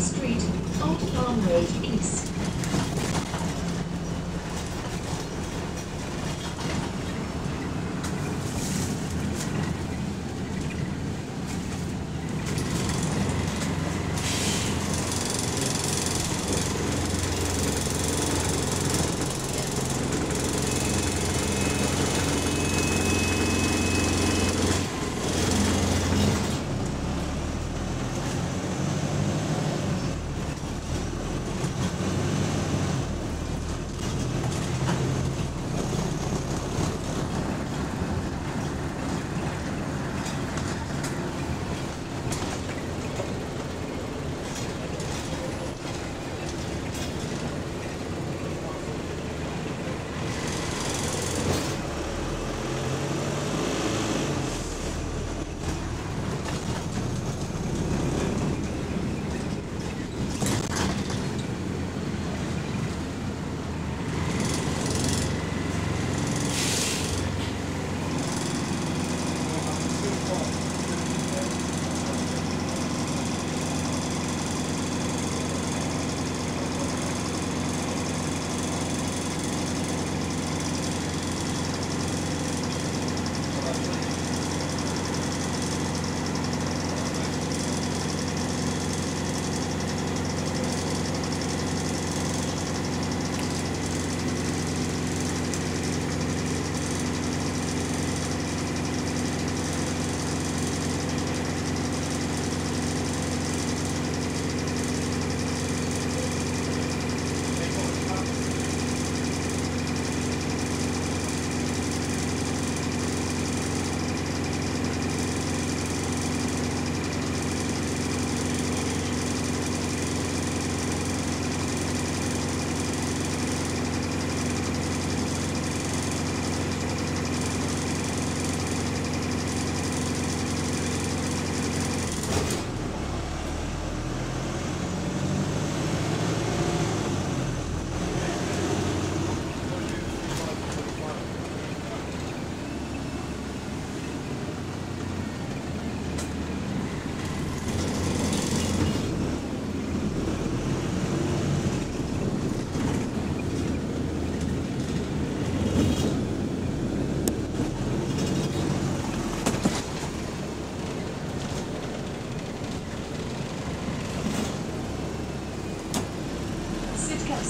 Street, Old Farm Road East.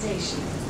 Station.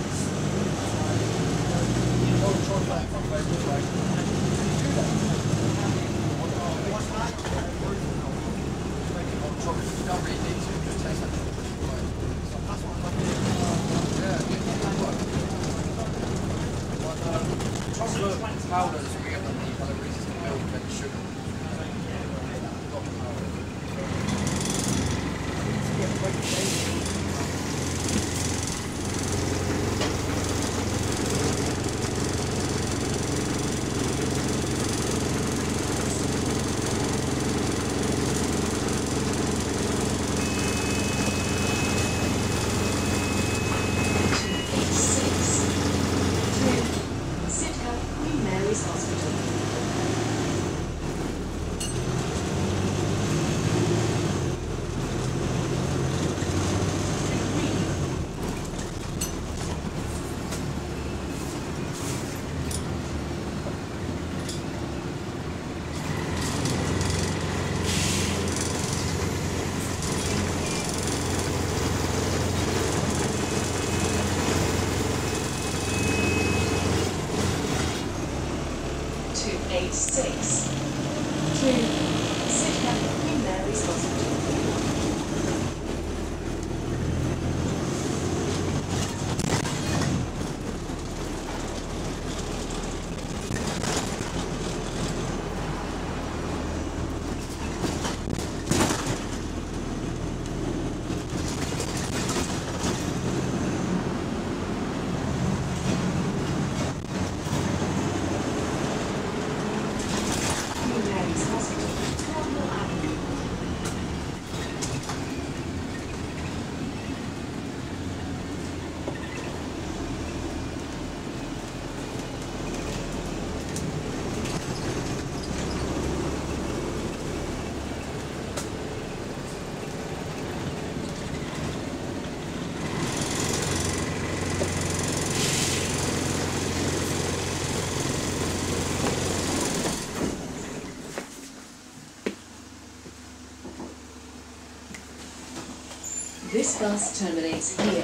This bus terminates here.